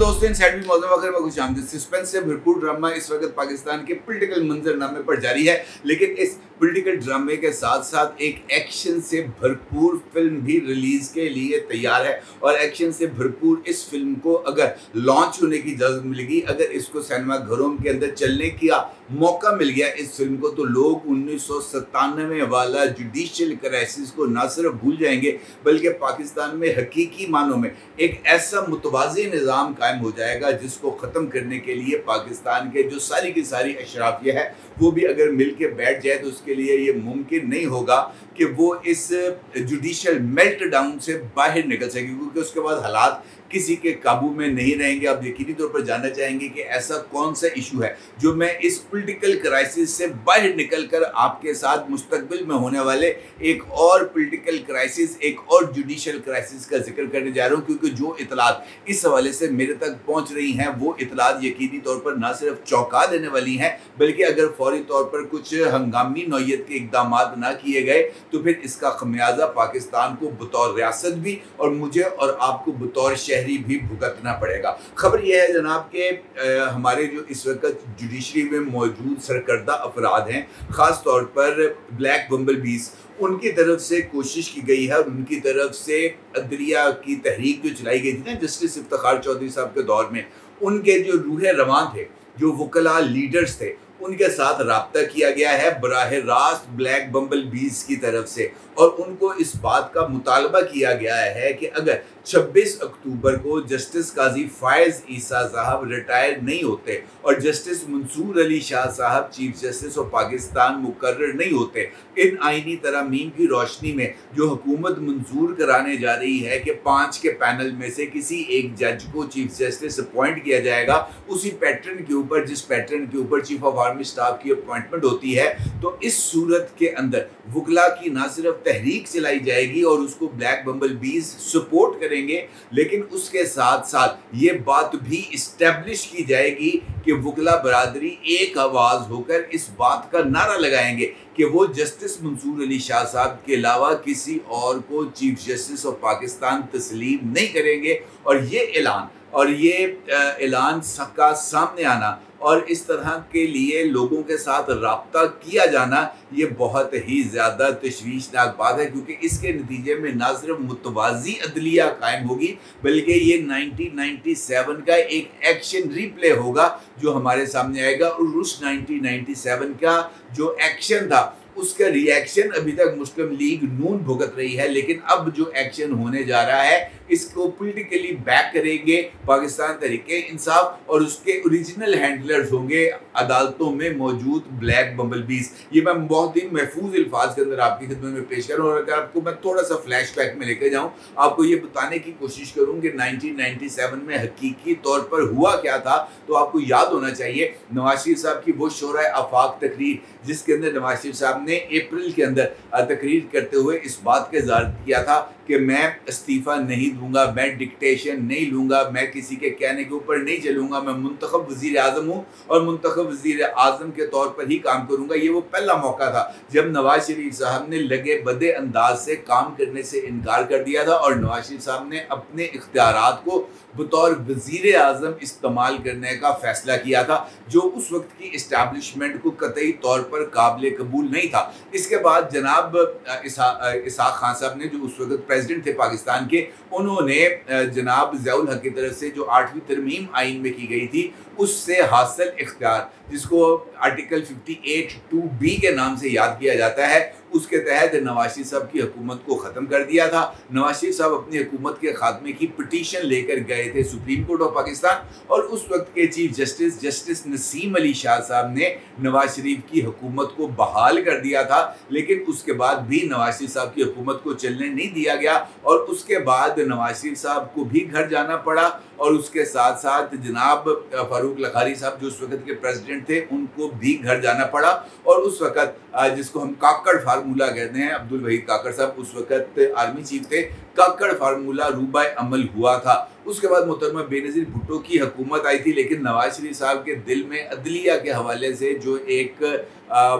दोस्तों इन साइड भी मौजूद वगैरह में आमद सस्पेंस से भरपूर ड्रामा इस वक्त पाकिस्तान के पॉलिटिकल मंजरनामे पर जारी है, लेकिन इस पॉलिटिकल ड्रामे के साथ साथ एक एक्शन से भरपूर फ़िल्म भी रिलीज़ के लिए तैयार है, और एक्शन से भरपूर इस फ़िल्म को अगर लॉन्च होने की इजाज़त मिलेगी, अगर इसको सिनेमा घरों के अंदर चलने का मौका मिल गया इस फ़िल्म को तो लोग उन्नीस वाला जुडिशल क्राइसिस को ना सिर्फ़ भूल जाएँगे, बल्कि पाकिस्तान में हकीकी मानों में एक ऐसा मुतवाज़ निज़ाम कायम हो जाएगा जिसको ख़त्म करने के लिए पाकिस्तान के जो सारी की सारी अशराफिया है, वो भी अगर मिल के बैठ जाए तो उसके लिए ये मुमकिन नहीं होगा कि वो इस जुडिशल मेल्ट डाउन से बाहर निकल सके, क्योंकि उसके बाद हालात किसी के काबू में नहीं रहेंगे। आप यकीनी तौर पर जानना चाहेंगे कि ऐसा कौन सा इशू है जो मैं इस पॉलिटिकल क्राइसिस से बाहर निकल कर आपके साथ मुस्तकबिल में होने वाले एक और पॉलिटिकल क्राइसिस एक और जुडिशल क्राइसिस का ज़िक्र करने जा रहा हूँ, क्योंकि जो इतलात इस हवाले से मेरे तक पहुँच रही हैं, वो इतलात यकीनी तौर पर ना सिर्फ़ चौंका देने वाली हैं, बल्कि अगर फौरी तौर पर कुछ हंगामी नौीयत के इकदाम ना किए गए तो फिर इसका खमियाजा पाकिस्तान को बतौर रियासत भी और मुझे और आपको बतौर शहरी भी भुगतना पड़ेगा। खबर यह है जनाब के हमारे जो इस वक्त जुडिशरी में मौजूद सरकर्दा अफराद हैं, ख़ास तौर पर ब्लैक बम्बल बीस उनकी तरफ़ से कोशिश की गई है और उनकी तरफ़ से अदलिया की तहरीक जो चलाई गई थी ना जस्टिस इफ्तार चौधरी साहब के दौर में, उनके जो रूह रवान थे, जो वकला लीडर्स थे, उनके साथ रबता किया गया है। बराह रास्त ब्लैक बम्बल बीज की तरफ़ से और उनको इस बात का मुतालबा किया गया है कि अगर 26 अक्टूबर को जस्टिस काजी फायज ईसा साहब रिटायर नहीं होते और जस्टिस मंसूर अली शाह साहब चीफ जस्टिस ऑफ़ पाकिस्तान मुकर नहीं होते, इन आइनी तरामीम की रोशनी में जो हुकूमत मंजूर कराने जा रही है कि पाँच के पैनल में से किसी एक जज को चीफ जस्टिस अपॉइंट किया जाएगा, उसी पैटर्न के ऊपर, जिस पैटर्न के ऊपर चीफ ऑफ़ आर्मी स्टाफ की अपॉइंटमेंट होती है तो इस सूरत के अंदर वकला की ना सिर्फ़ तहरीक चलाई जाएगी और उसको ब्लैक बम्बल बीज सपोर्ट करेंगे। लेकिन उसके साथ साथ ये बात भी इस्टेब्लिश की जाएगी कि वकला बरदरी एक आवाज़ होकर इस बात का नारा लगाएँगे कि वो जस्टिस मंसूर अली शाह साहब के अलावा किसी और को चीफ जस्टिस ऑफ़ पाकिस्तान तस्लीम नहीं करेंगे। और ये ऐलान और ये ऐलान का सामने आना और इस तरह के लिए लोगों के साथ रबता किया जाना, ये बहुत ही ज़्यादा तशवीशनाक बात है क्योंकि इसके नतीजे में ना सिर्फ़ मुतवाजी अदलिया कायम होगी, बल्कि ये 1997 का एक एक्शन रीप्ले होगा जो हमारे सामने आएगा और उस 1997 का जो एक्शन था उसका रिएक्शन अभी तक मुस्लिम लीग नून भुगत रही है, लेकिन अब जो एक्शन होने जा रहा है, इसको पोलिटिकली बैक करेंगे पाकिस्तान तरीके इंसाफ और उसके ओरिजिनल हैंडलर्स होंगे अदालतों में मौजूद ब्लैक बम्बल बीस ये मैं बहुत ही महफूज अल्फाज के अंदर आपकी खिदमत में पेश करूँ और अगर आपको मैं थोड़ा सा फ्लैश में लेकर जाऊँ, आपको ये बताने की कोशिश करूँ कि नाइनटीन में हकीकी तौर पर हुआ क्या था तो आपको याद होना चाहिए, नवाज़ शरीफ साहब की वो शोर आफाक तकरीर, जिसके अंदर नवाज़ शरीफ साहब अप्रैल के अंदर तकरीर करते हुए इस बात का इजहार किया था कि मैं इस्तीफ़ा नहीं दूँगा, मैं डिक्टेशन नहीं लूँगा, मैं किसी के कहने के ऊपर नहीं चलूँगा, मैं मंतखब वज़ी अजम हूँ और मंतखब वज़ी अजम के तौर पर ही काम करूँगा। ये वो पहला मौका था जब नवाज़ शरीफ साहब ने लगे बदे अंदाज से काम करने से इनकार कर दिया था और नवाज़ शरीफ साहब ने अपने इख्तियार को बतौर वज़ीर अजम इस्तेमाल करने का फैसला किया था, जो उस वक्त की इस्टेबलिशमेंट को कतई तौर पर काबिल कबूल नहीं था। इसके बाद जनाब इसाक खान साहब ने, जो उस वक्त प्रेसिडेंट थे पाकिस्तान के, उन्होंने जनाब जयाउल हक की तरफ़ से जो आठवीं तरमीम आइन में की गई थी, उससे हासिल इख्तियार, जिसको आर्टिकल 58 टू बी के नाम से याद किया जाता है। उसके तहत नवाज़ शरीफ साहब की हुकूमत को ख़त्म कर दिया था। नवाज़ शरीफ साहब अपनी हुकूमत के खात्मे की पटिशन लेकर गए थे सुप्रीम कोर्ट ऑफ़ पाकिस्तान और उस वक्त के chief justice justice Naseem Ali Shah sahab ने नवाज़ शरीफ की हुकूमत को बहाल कर दिया था। लेकिन उसके बाद भी नवाज़ शरीफ साहब की हुकूमत को चलने नहीं दिया गया और उसके बाद नवाज़ शरीफ साहब को भी घर जाना पड़ा और उसके साथ साथ जनाब फारूक लखारी साहब जो उस वक्त के प्रेसिडेंट थे, उनको भी घर जाना पड़ा और उस वक्त जिसको हम काकड़ फार्मूला कहते हैं अब्दुल वहीद काकड़ साहब उस वक्त आर्मी चीफ थे। काकड़ फार्मूला रूबा अमल हुआ था। उसके बाद मोहतरमा बेनज़ीर भुट्टो की हुकूमत आई थी लेकिन नवाज़ शरीफ साहब के दिल में अदलिया के हवाले से जो एक आ,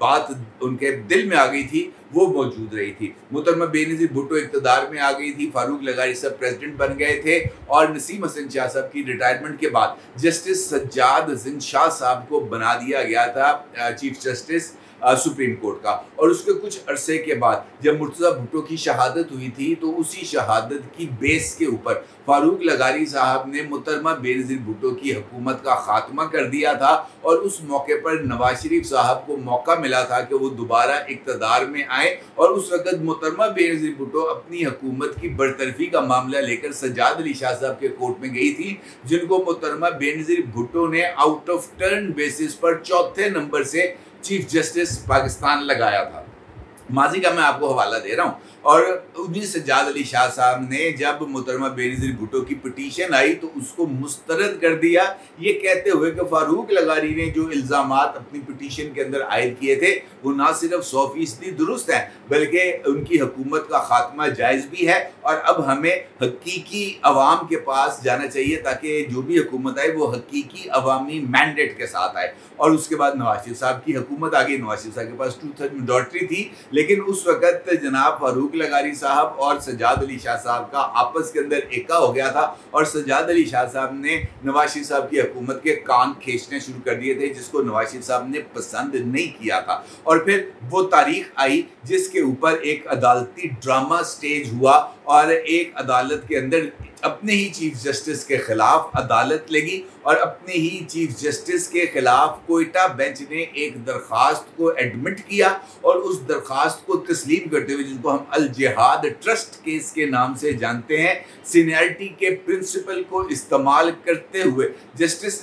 बात उनके दिल में आ गई थी वो मौजूद रही थी। मुहतरमा बेनज़ीर भुट्टो इकतदार में आ गई थी फारूक लगारी साहब प्रेसिडेंट बन गए थे और नसीम हसन शाह साहब की रिटायरमेंट के बाद जस्टिस सज्जाद हसन शाह साहब को बना दिया गया था चीफ जस्टिस। सुप्रीम कोर्ट का। और उसके कुछ अरसे के बाद जब मुर्तज़ा भुट्टो की शहादत हुई थी तो उसी शहादत की बेस के ऊपर फारूक लगारी साहब ने मुतरमा बेनज़ीर भुट्टो की हुकूमत का खात्मा कर दिया था और उस मौके पर नवाज़ शरीफ साहब को मौका मिला था कि वो दोबारा इकतदार में आए और उस वक़्त मुतरमा बेनज़ीर भुट्टो अपनी हुकूमत की बरतरफी का मामला लेकर सजाद अली शाह साहब के कोर्ट में गई थी, जिनको मुतरमा बेनज़ीर भुट्टो ने आउट ऑफ़ टर्न बेसिस पर चौथे नंबर से चीफ जस्टिस पाकिस्तान लगाया था। माजी का मैं आपको हवाला दे रहा हूँ। और उन्हीं सज्जाद अली शाह साहब ने जब मुहतरमा बेनज़ीर भुट्टो की पटिशन आई तो उसको मुस्तरद कर दिया। ये कहते हुए कि फ़ारूक लगारी ने जो इल्ज़ाम अपनी पटिशन के अंदर आयद किए थे, वो ना सिर्फ़ सौ फ़ीसदी दुरुस्त हैं, बल्कि उनकी हुकूमत का खात्मा जायज़ भी है। और अब हमें हकीकी अवाम के पास जाना चाहिए, ताकि जो भी हुकूमत आए वो हकीकी अवामी मैंडेट के साथ आए। और उसके बाद नवाज़ शरीफ साहब की हुकूमत आ गई नवाज़ शरीफ साहब के पास टू थर्ड मेजॉरिटी थी। लेकिन उस वक़्त जनाब फारूक लगारी साहब और सजाद अली शाह साहब का आपस के अंदर एका हो गया था और सजाद अली शाह साहब ने नवाज़ शरीफ साहब की हुकूमत के कान खींचने शुरू कर दिए थे, जिसको नवाज़ शरीफ साहब ने पसंद नहीं किया था। और फिर वो तारीख आई, जिसके ऊपर एक अदालती ड्रामा स्टेज हुआ और एक अदालत के अंदर अपने ही चीफ जस्टिस के खिलाफ अदालत लगी और अपने ही चीफ जस्टिस के खिलाफ कोयटा बेंच ने एक दरख्वास्त को एडमिट किया और उस दरख्वास्त को तस्लीम करते हुए, जिसको हम अल जिहाद ट्रस्ट केस के नाम से जानते हैं, सीनियरिटी के प्रिंसिपल को इस्तेमाल करते हुए, जस्टिस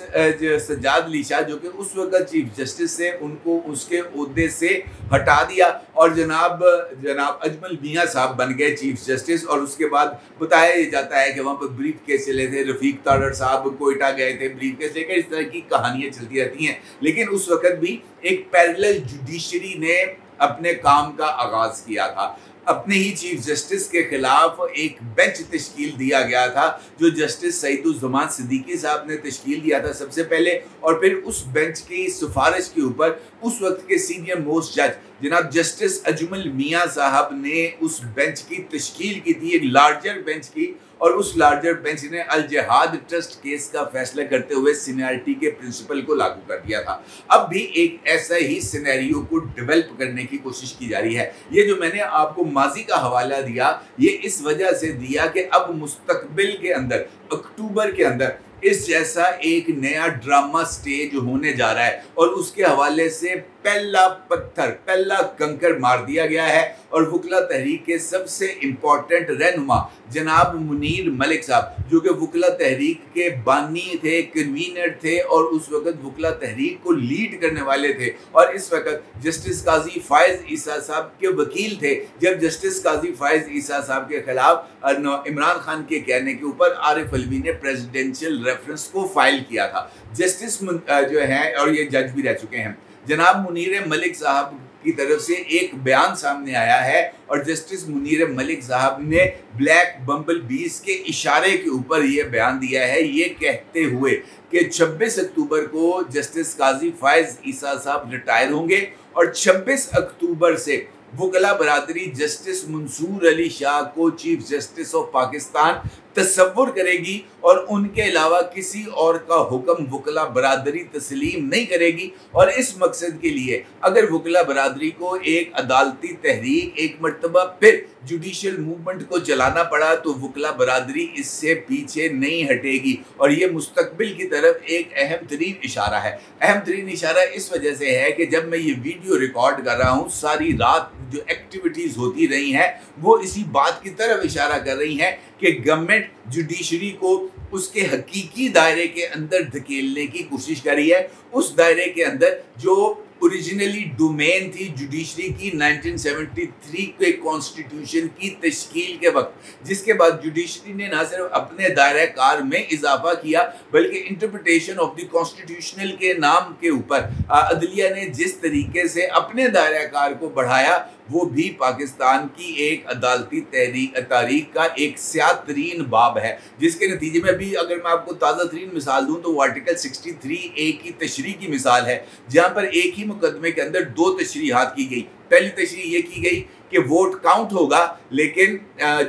सज्जाद अली शाह, जो कि उस वक्त चीफ जस्टिस से उनको उसके अहदे से हटा दिया। और जनाब जनाब अजमल मियाँ साहब बन गए चीफ जस्टिस और उसके बाद बताया जाता है कि वहाँ पर ब्रीफ केस चले थे, रफीक तारर साहब कोयटा गए थे ब्रीफ केस लेकर, इस तरह की कहानियाँ चलती रहती हैं। लेकिन उस वक्त भी एक पैरल जुडिशरी ने अपने काम का आगाज़ किया था। अपने ही चीफ जस्टिस के खिलाफ एक बेंच तश्कील दिया गया था, जो जस्टिस सईदुज़मान सिद्दीकी साहब ने तश्कील दिया था सबसे पहले और फिर उस बेंच की सिफारिश के ऊपर उस वक्त के सीनियर मोस्ट जज जनाब जस्टिस अजमल मियाँ साहब ने उस बेंच की तश्कील की थी, एक लार्जर बेंच की, और उस लार्जर बेंच ने अल जहाद ट्रस्ट केस का फैसला करते हुए सीनियरिटी के प्रिंसिपल को लागू कर दिया था। अब भी एक ऐसा ही सिनेरियो को डेवलप करने की कोशिश की जा रही है। ये जो मैंने आपको माजी का हवाला दिया, ये इस वजह से दिया कि अब मुस्तकबिल के अंदर, अक्टूबर के अंदर इस जैसा एक नया ड्रामा स्टेज होने जा रहा है और उसके हवाले से पहला पत्थर, पहला कंकर मार दिया गया है और वकला तहरीक के सबसे इम्पोर्टेंट रहनुमा जनाब मुनीर मलिक साहब, जो कि वकला तहरीक के बानी थे कन्वीनर थे और उस वक्त वकला तहरीक को लीड करने वाले थे और इस वक्त जस्टिस काजी फायज ईसा साहब के वकील थे। जब जस्टिस काजी फायज ईसा साहब के खिलाफ इमरान खान के कहने के ऊपर आरिफ अलवी ने प्रेसिडेंशियल रेफरेंस को फ़ाइल किया था। जस्टिस जो है, और ये जज भी रह चुके हैं। जनाब मुनीर मलिक साहब की तरफ़ से एक बयान सामने आया है, और जस्टिस मुनीर मलिक साहब ने ब्लैक बम्बल बीस के इशारे के ऊपर ये बयान दिया है। ये कहते हुए कि 26 अक्टूबर को जस्टिस काजी फायज ईसा साहब रिटायर होंगे, और 26 अक्टूबर से वकला बरदरी जस्टिस मंसूर अली शाह को चीफ जस्टिस ऑफ़ पाकिस्तान तस्वुर करेगी और उनके अलावा किसी और का हुक्म वकला बरदरी तस्लीम नहीं करेगी। और इस मकसद के लिए अगर वकला बरदरी को एक अदालती तहरीक, एक मरतबा, फिर जुडिशल मूवमेंट को चलाना पड़ा तो वकला बरदरी इससे पीछे नहीं हटेगी। और ये मुस्तबिल की तरफ़ एक अहम तरीन इशारा है। अहम तरीन इशारा इस वजह से है कि जब मैं ये वीडियो रिकॉर्ड कर रहा हूँ, सारी रात जो एक्टिविटीज़ होती रही हैं, वो इसी बात की तरफ़ इशारा कर रही हैं कि गवर्नमेंट जुडिशरी को उसके हकीकी दायरे के अंदर धकेलने की कोशिश कर रही है। उस दायरे के अंदर जो ओरिजिनली डोमेन थी जुडिशरी की 1973 के कॉन्स्टिट्यूशन की तश्कील के वक्त, जिसके बाद जुडिशरी ने ना सिर्फ़ अपने दायरा कार में इजाफा किया, बल्कि इंटरप्रटेशन ऑफ़ द कॉन्स्टिट्यूशनल के नाम के ऊपर अदलिया ने जिस तरीके से अपने दायरा कार को बढ़ाया, वो भी पाकिस्तान की एक अदालती तहरीक तारीख का एक सियात तरीन बाब है, जिसके नतीजे में भी अगर मैं आपको ताज़ा तरीन मिसाल दूँ तो वो आर्टिकल 63 ए की तशरी की मिसाल है, जहाँ पर एक ही मुकदमे के अंदर दो तशरीहत की गई। पहली तशरी ये की गई कि वोट काउंट होगा, लेकिन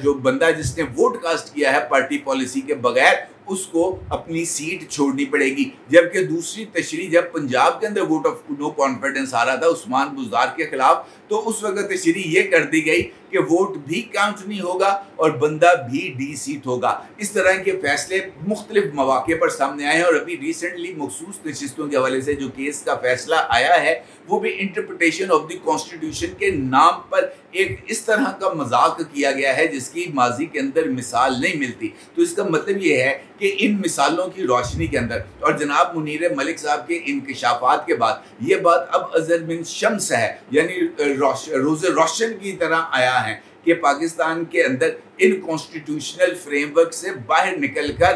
जो बंदा जिसने वोट कास्ट किया है पार्टी पॉलिसी के बगैर, उसको अपनी सीट छोड़नी पड़ेगी। जबकि दूसरी तशरी जब पंजाब के अंदर वोट ऑफ़ नो कॉन्फिडेंस आ रहा था, उस्मान बुजार के खिलाफ तो उस वक्त तशरी ये कर दी गई कि वोट भी काउंट नहीं होगा और बंदा भी डी सीट होगा। इस तरह के फैसले मुख्तलिफ़ मौाक़े पर सामने आए हैं और अभी रिसेंटली मखसूस नशस्तों के हवाले से जो केस का फैसला आया है, वो भी इंटरप्रटेशन ऑफ़ द कॉन्स्टिट्यूशन के नाम पर एक इस तरह का मज़ाक किया गया है जिसकी माजी के अंदर मिसाल नहीं मिलती। तो इसका मतलब ये है कि इन मिसालों की रोशनी के अंदर, और जनाब मुनीर मलिक साहब के इंकशाफात के बाद ये बात अब अजहर बिन शम्स है, यानी रोशन की तरह आया है कि पाकिस्तान के अंदर इन कॉन्स्टिट्यूशनल फ्रेमवर्क से बाहर निकलकर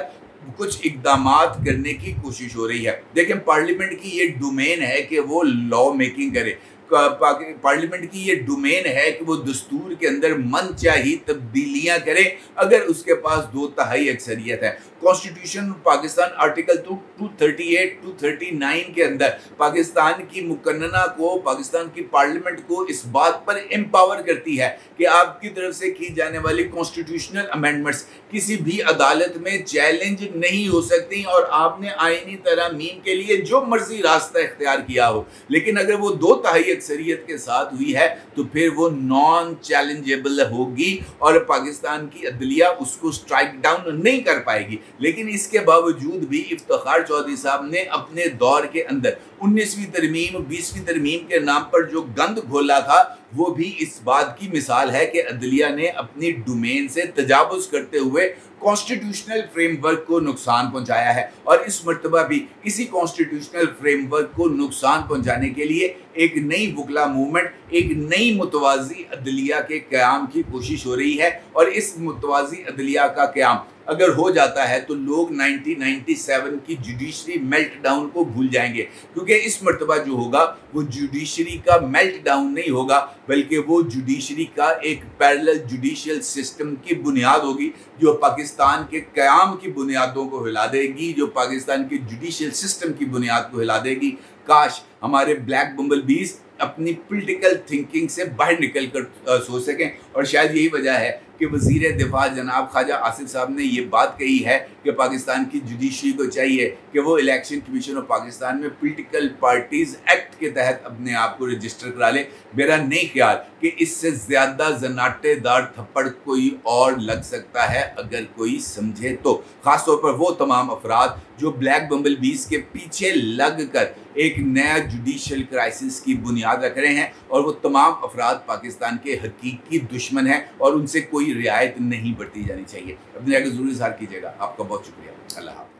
कुछ इकदाम करने की कोशिश हो रही है। देखें पार्लियामेंट की ये डोमेन है कि वो लॉ मेकिंग करे। पार्लियामेंट की ये डोमेन है कि वो दस्तूर के अंदर मन चाही तब्दीलियाँ करे, अगर उसके पास दो तहाई अक्सरियत है। Constitution Pakistan article two two thirty eight two thirty nine के अंदर, पाकिस्तान की मुकन्ना को, पाकिस्तान की पार्लियामेंट को इस बात पर एम्पावर करती है कि आपकी तरफ़ से की जाने वाली कॉन्स्टिट्यूशनल अमेंडमेंट्स किसी भी अदालत में चैलेंज नहीं हो सकती और आपने आइनी मीन के लिए जो मर्ज़ी रास्ता इख्तियार किया हो। लेकिन अगर वो दो तहाई अक्सरियत के साथ हुई है तो फिर वो नॉन चैलेंजेबल होगी और पाकिस्तान की अदलिया उसको स्ट्राइक डाउन नहीं कर पाएगी। लेकिन इसके बावजूद भी इफ्तार चौधरी साहब ने अपने दौर के अंदर उन्नीसवीं तरमीम, बीसवीं तरमीम के नाम पर जो गंद घोला था, वो भी इस बात की मिसाल है कि अदलिया ने अपनी डोमेन से तजावज़ करते हुए कॉन्स्टिट्यूशनल फ्रेमवर्क को नुकसान पहुँचाया है। और इस मरतबा भी इसी कॉन्स्टिट्यूशनल फ्रेमवर्क को नुकसान पहुँचाने के लिए एक नई बुकला मूवमेंट, एक नई मुतवाजी अदलिया के क्याम की कोशिश हो रही है। और इस मुतवाजी अदलिया का क्याम अगर हो जाता है तो लोग 1997 की जुडिशरी मेल्ट डाउन को भूल जाएँगे। क्योंकि इस मरतबा जो होगा, वो जुडिशरी का मेल्ट डाउन नहीं होगा, बल्कि वो जुडिशरी का एक पैरेलल जुडिशियल सिस्टम की बुनियाद होगी, जो पाकिस्तान के क्याम की बुनियादों को हिला देगी, जो पाकिस्तान के जुडिशियल सिस्टम की बुनियाद को हिला देगी। काश हमारे ब्लैक बम्बल बीस अपनी पोलिटिकल थिंकिंग से बाहर निकल कर सोच सकें। और शायद यही वजह है कि वज़ीर दिफा जनाब ख्वाजा आसिफ साहब ने ये बात कही है कि पाकिस्तान की जुडिशरी को चाहिए कि वो इलेक्शन कमीशन ऑफ़ पाकिस्तान में पोलिटिकल पार्टीज़ एक्ट के तहत अपने आप को रजिस्टर करा ले। मेरा नहीं ख्याल कि इससे ज़्यादा जनाटेदार थप्पड़ कोई और लग सकता है, अगर कोई समझे तो। ख़ासतौर पर वो तमाम अफराद जो ब्लैक बम्बल बीस के पीछे लग कर एक नया जुडिशल क्राइसिस की बुनियाद रख रहे हैं और वो तमाम अफराद पाकिस्तान के हकीकी दुश्मन हैं और उनसे कोई रियायत नहीं बरती जानी चाहिए। अपने ज़रूर इजहार कीजिएगा। आपका बहुत शुक्रिया। अल्लाह हाफ़